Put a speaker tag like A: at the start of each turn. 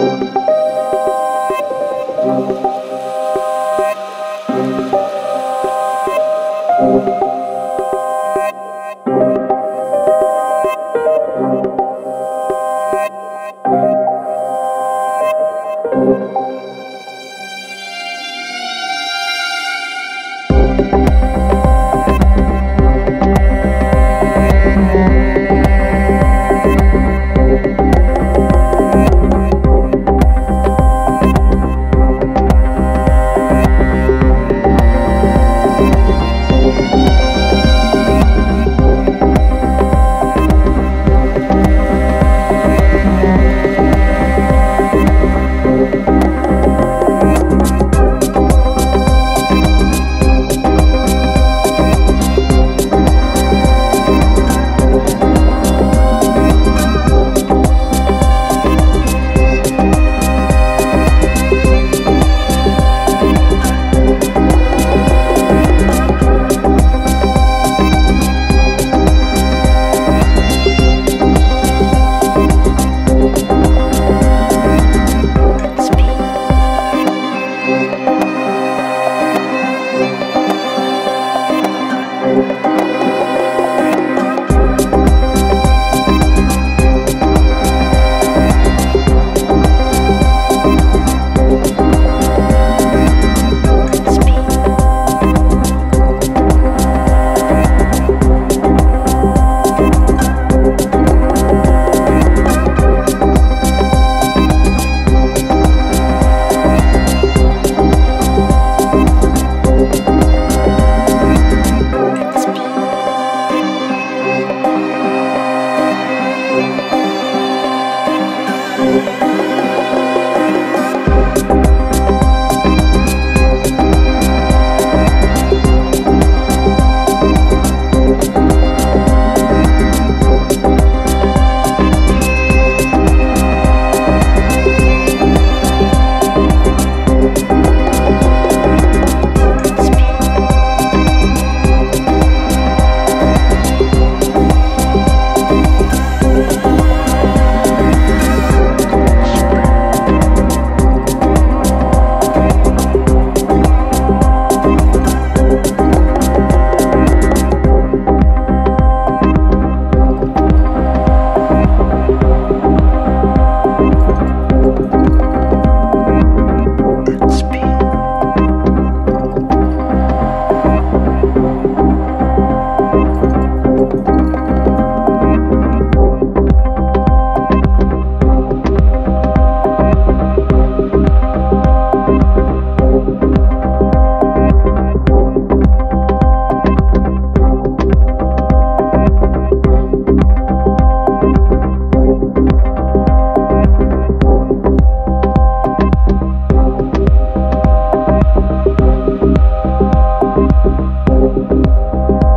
A: Música
B: Thank you.